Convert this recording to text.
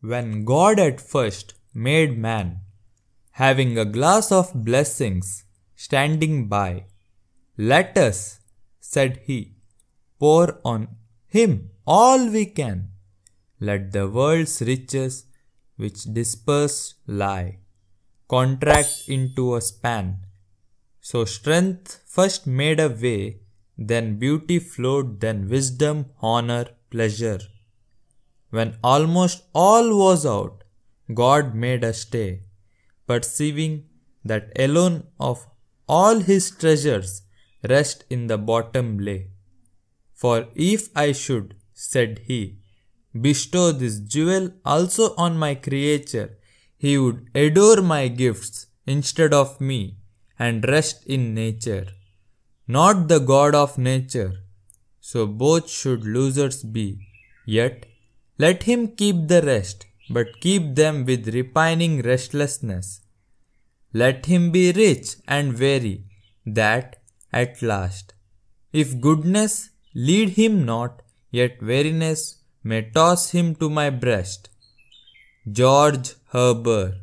When God at first made man, having a glass of blessings standing by, let us, said he, pour on him all we can. Let the world's riches which dispersed lie contract into a span. So strength first made a way, then beauty flowed, then wisdom, honor, pleasure. When almost all was out, God made a stay, perceiving that alone of all his treasures rest in the bottom lay. For if I should, said he, bestow this jewel also on my creature, he would adore my gifts instead of me and rest in nature, not the God of nature. So both should losers be, yet let him keep the rest, but keep them with repining restlessness. Let him be rich and weary, that at last, if goodness lead him not, yet weariness may toss him to my breast. George Herbert